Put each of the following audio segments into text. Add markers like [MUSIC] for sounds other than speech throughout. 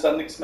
Bis dann nichts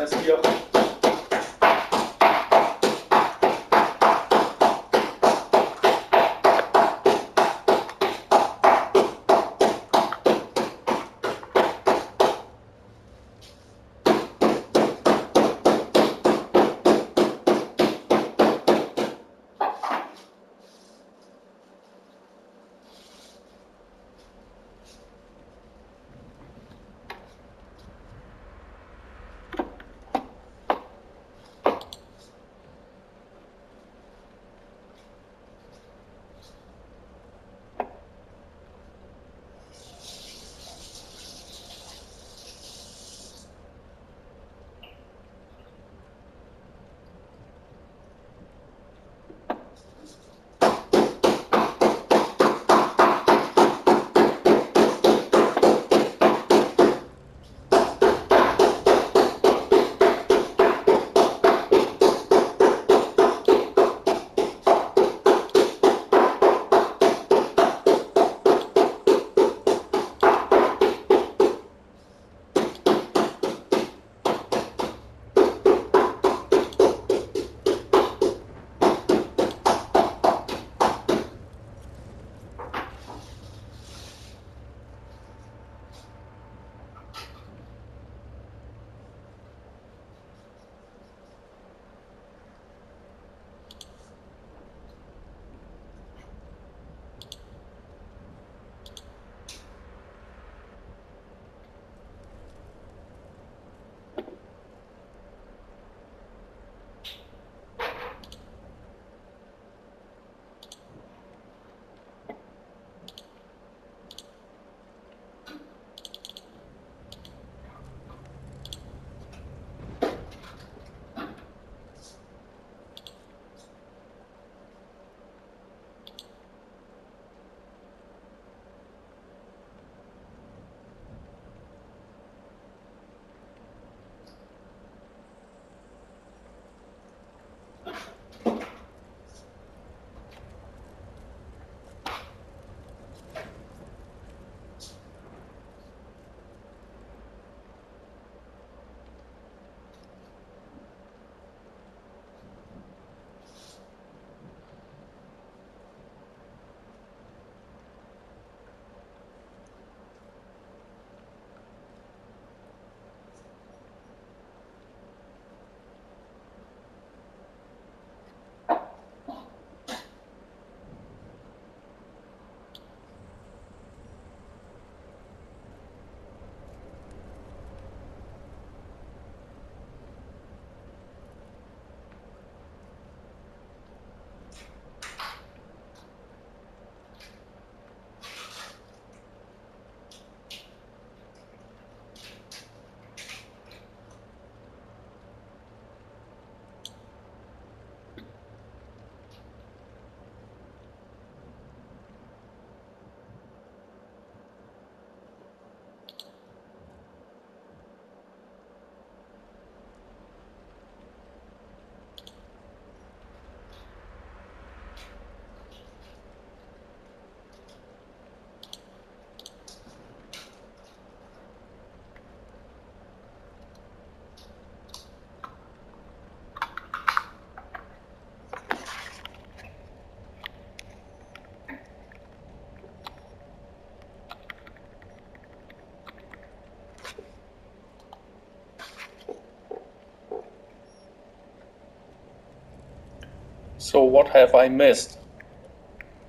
So what have I missed?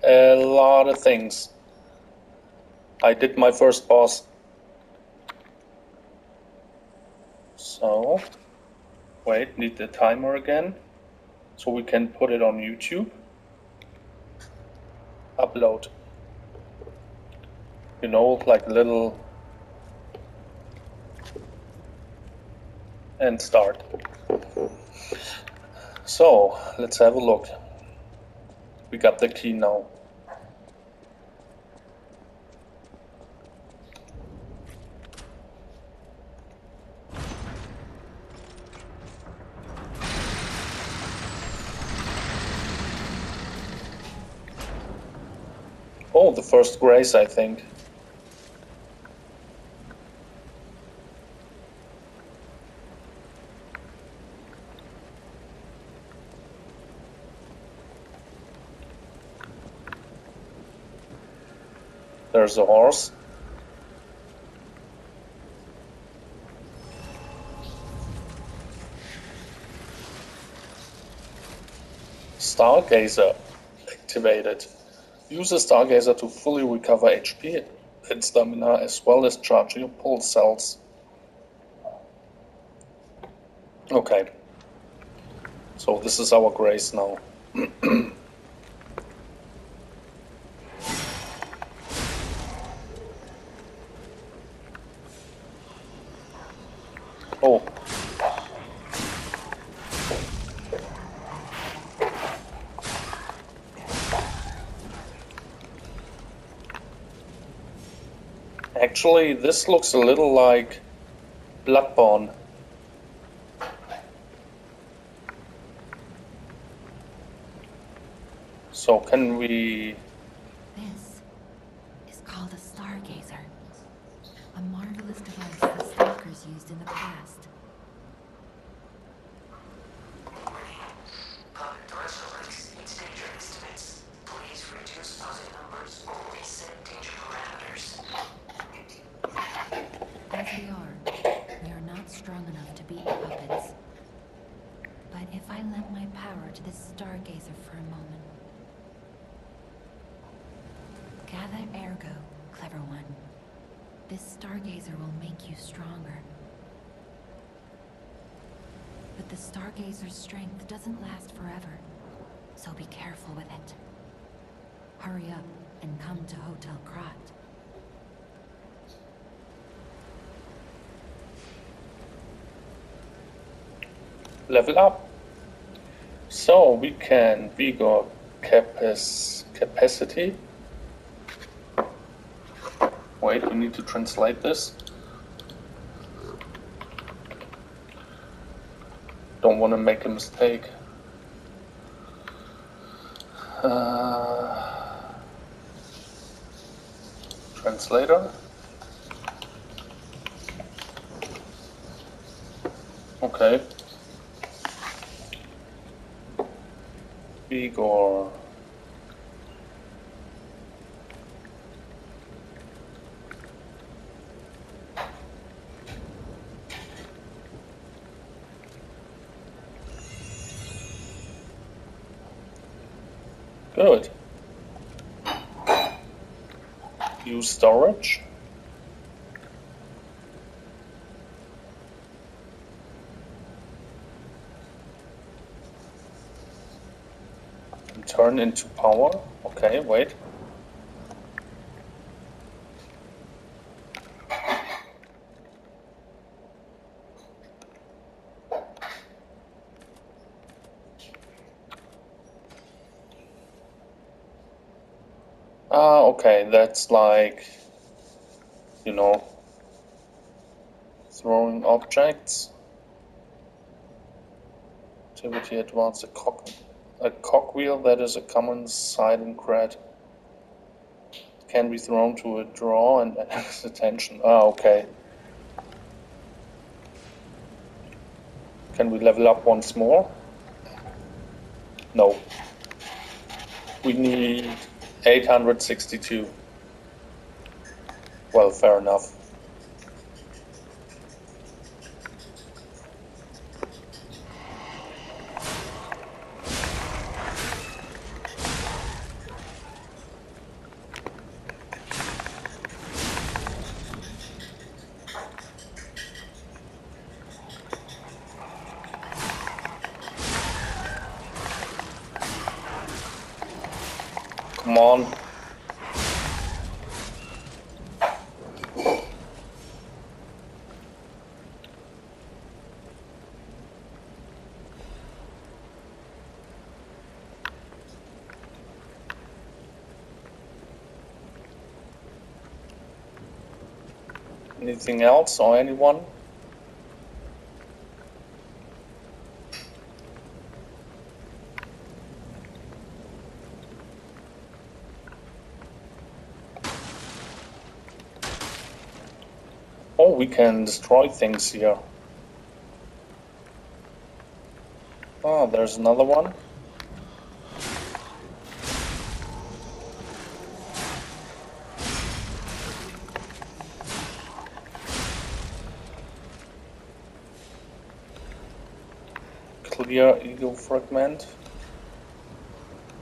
A lot of things. I did my first boss. So, wait, need the timer again. So we can put it on YouTube. Upload. You know, like little... And start. So, let's have a look. We got the key now. Oh, the first grace, I think. There's a horse. Stargazer activated. Use the Stargazer to fully recover HP and stamina as well as charge your pulse cells. Okay. So this is our grace now. [CLEARS THROAT] Actually, this looks a little like Bloodborne. So can we... This is called a stargazer. A marvelous device the stalkers used in the past. Public threats alerts needs danger estimates. Please reduce positive numbers or reset danger parameters. As we are, we are not strong enough to beat the puppets. But if I lend my power to this stargazer for a moment. Gather ergo, clever one. This stargazer will make you stronger. But the stargazer's strength doesn't last forever, so be careful with it. Hurry up and come to Hotel Krat. Level up. So we can vigor capac capacity. Wait, we need to translate this. Don't want to make a mistake. Uh, translator. Okay. Vigor. Good. Use storage. Turn into power. Okay, wait. Ah, okay, that's like, you know, throwing objects. Activity advanced a cock, a cogwheel that is a common sight in Krat. Can be thrown to a draw and [LAUGHS] has attention. Ah, okay. Can we level up once more? No. We need 862. Well, fair enough. anything else or anyone? Oh, we can destroy things here. Oh, there's another one. Ego fragment.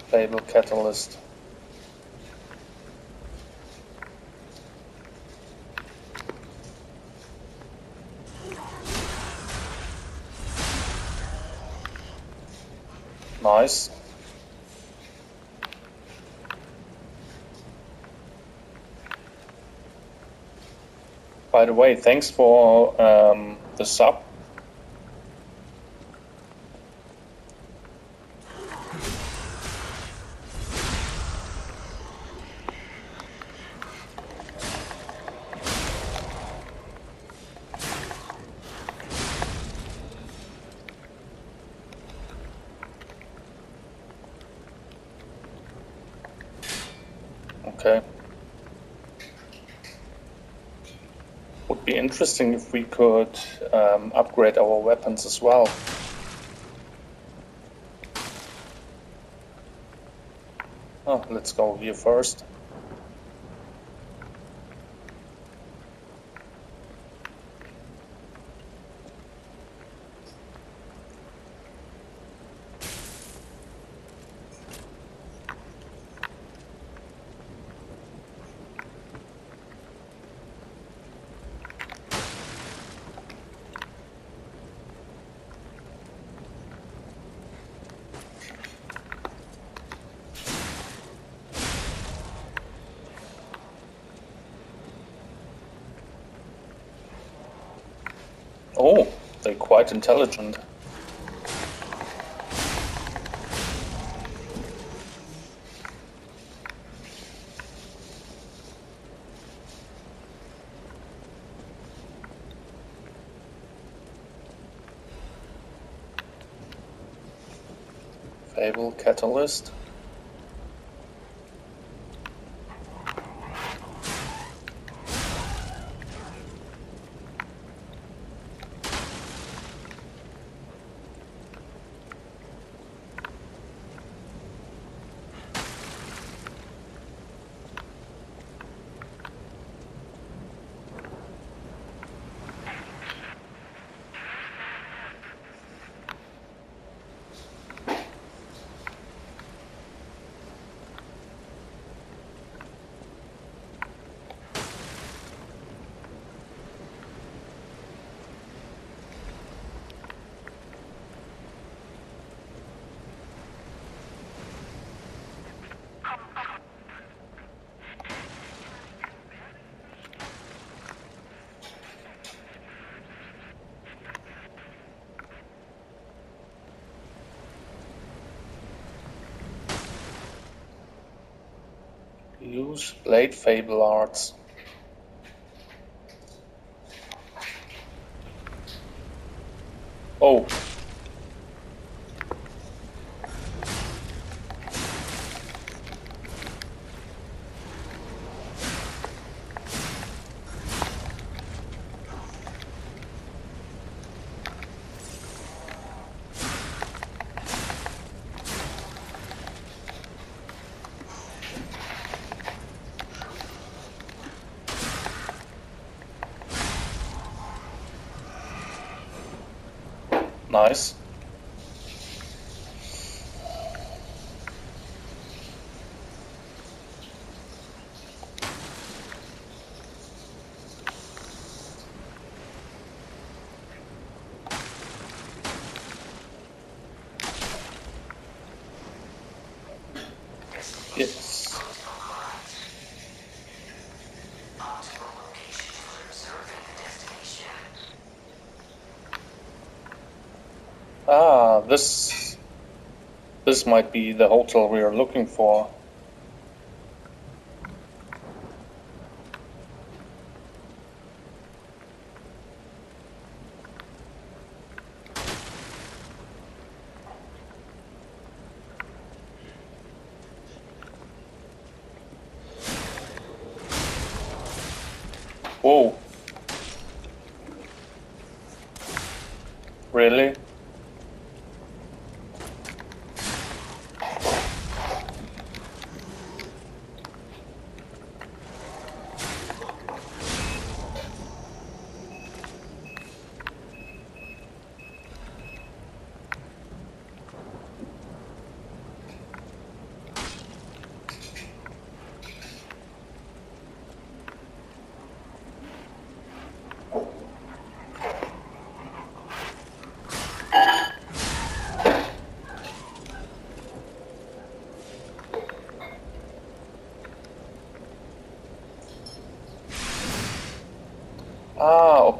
Fable catalyst. Nice. By the way, thanks for um, the sub. Okay. Would be interesting if we could um, upgrade our weapons as well. Oh, let's go here first. Oh, they're quite intelligent. Fable Catalyst. Use Blade Fable Arts. Oh. Nice. Ah, this this might be the hotel we are looking for.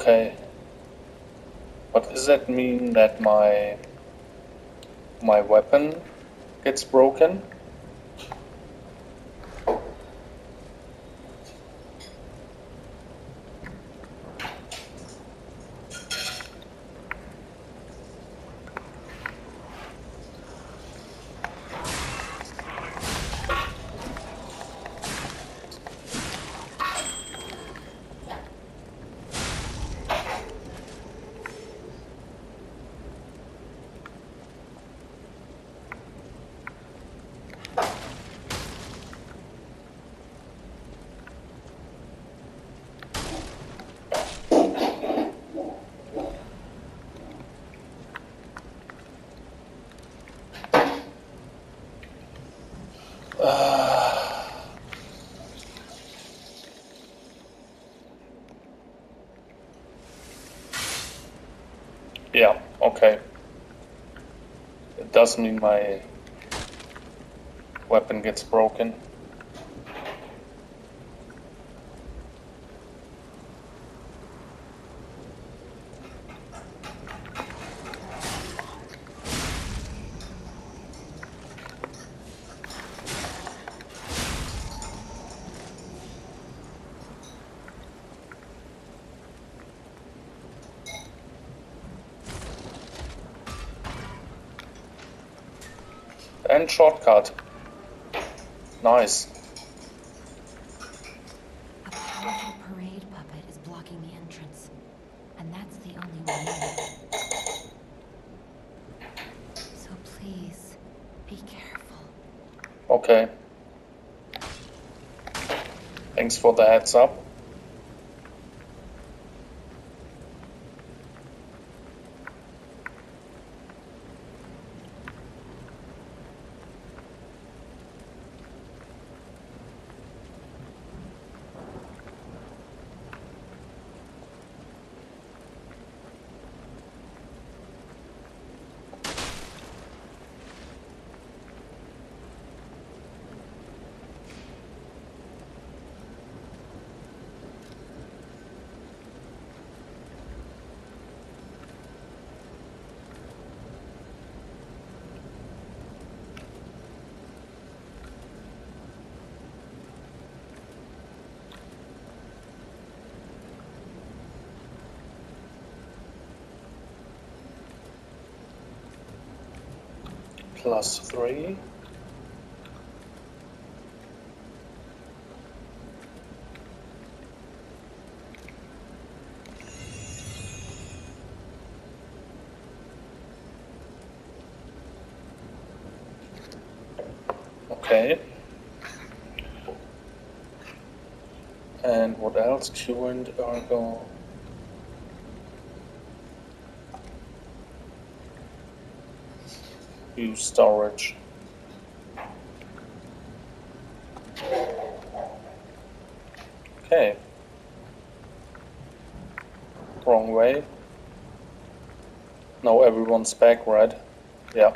Okay. But does that mean that my my weapon gets broken? Yeah, okay. It does mean my weapon gets broken. And shortcut. Nice. A powerful parade puppet is blocking the entrance. And that's the only way. So please, be careful. Okay. Thanks for the heads up. Plus three. Okay. And what else? Q and Ergo. Use storage. Okay. Wrong way. Now everyone's back, right? Yeah.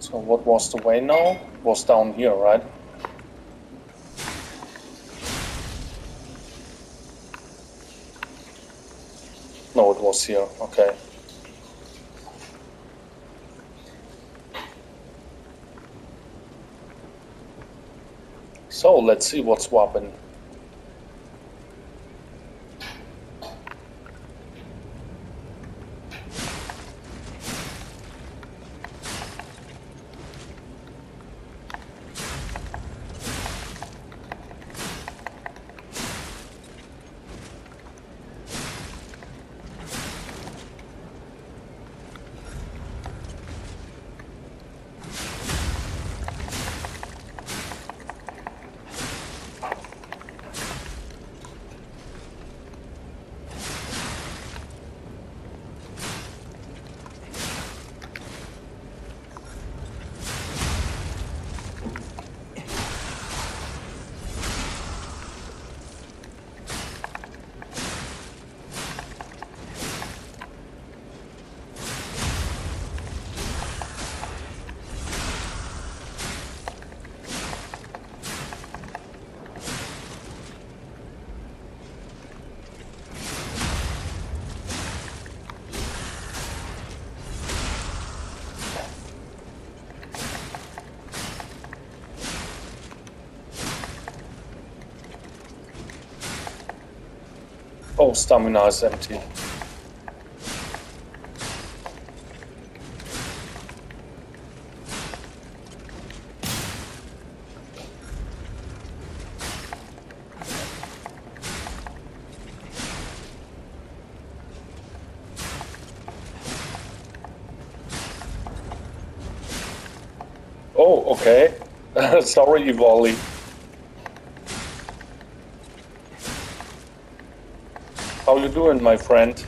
So was the way now? Was down here, right? No, it was here. Okay. So let's see what's swapping. Stamina is empty. Oh, okay. [LAUGHS] Sorry, Evoli. You doing, my friend?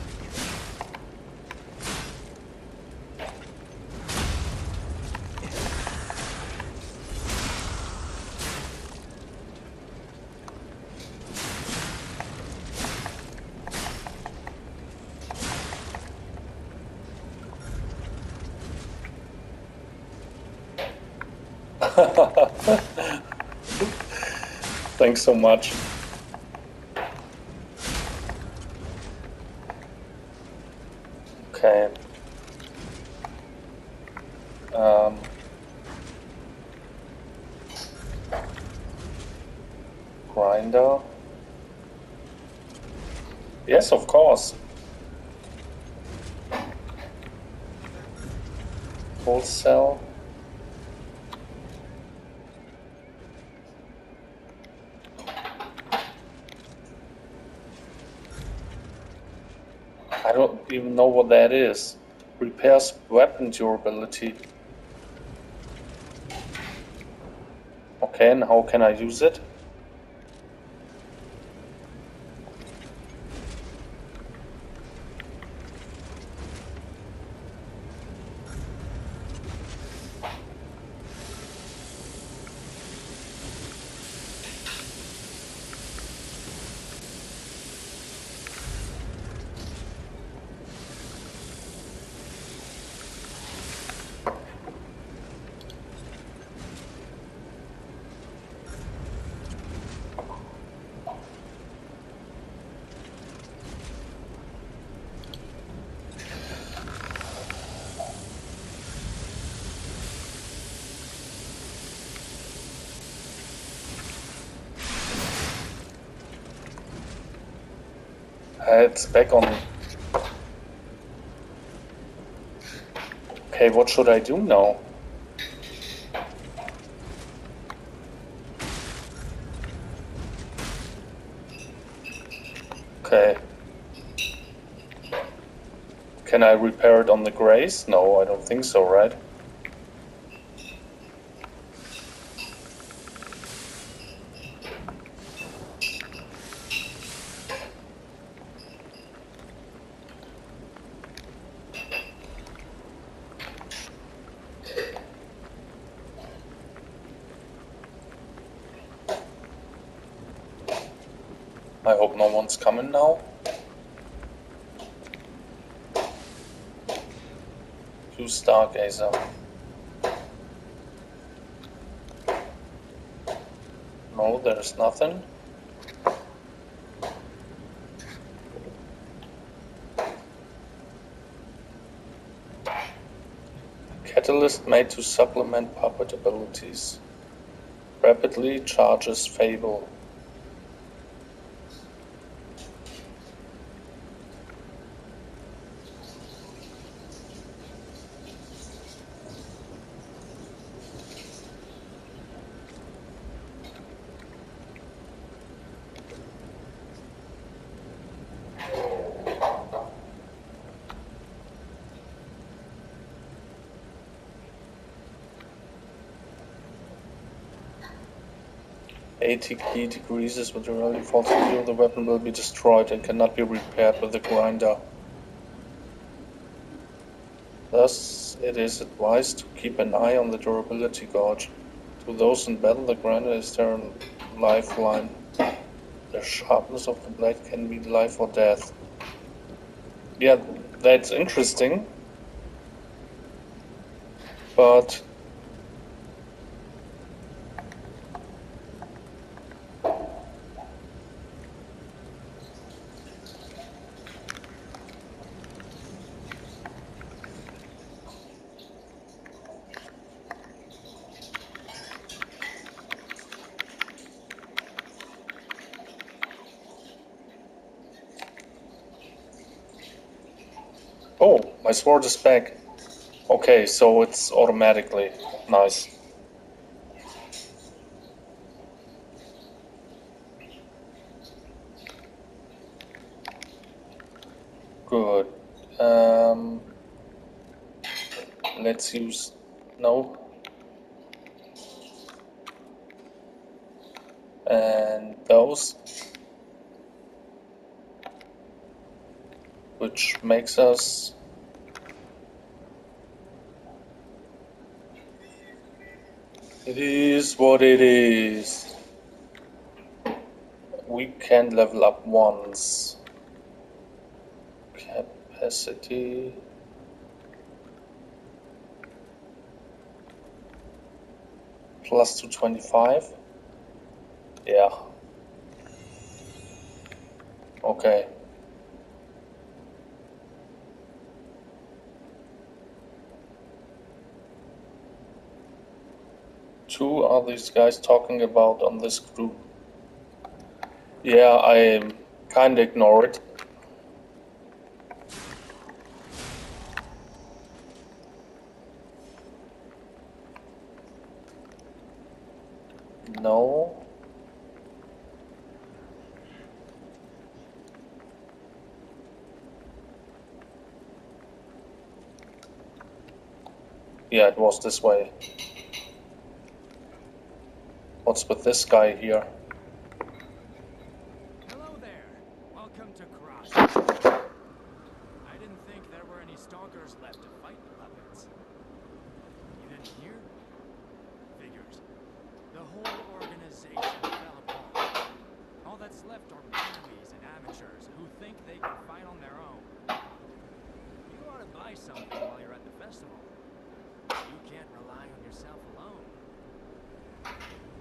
[LAUGHS] Thanks so much. Okay. Um, grinder. Yes, of course. Wholesale. I don't even know what that is. Repairs weapon durability. Okay, and how can I use it? It's back on. Okay, what should I do now? Okay. Can I repair it on the grace? No, I don't think so, right? him now. Two Stargazer. No, there's nothing. Catalyst made to supplement puppet abilities. Rapidly charges Fable. ATK decreases with the relative falls review, the weapon will be destroyed and cannot be repaired with the grinder. Thus, it is advised to keep an eye on the durability gauge. To those in battle, the grinder is their lifeline. The sharpness of the blade can be life or death. Yeah, that's interesting. But Oh, my sword is back. Okay, so it's automatically. Nice. Good. Um, let's use... No. And those. which makes us it is what it is. We can level up once capacity. Plus 225 yeah. Okay two are these guys talking about on this group? Yeah, I kinda ignore it. No. Yeah, it was this way. What's with this guy here? Hello there. Welcome to Cross. I didn't think there were any stalkers left to fight the puppets. You didn't hear? Figures. The whole organization fell apart. All that's left are babies and amateurs who think they can fight on their own. You ought to buy something while you're at the festival. You can't rely on yourself alone.